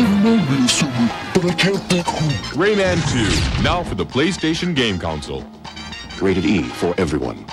didn't know me but I can't think who. Rayman 2, now for the PlayStation Game Console. Rated E for everyone.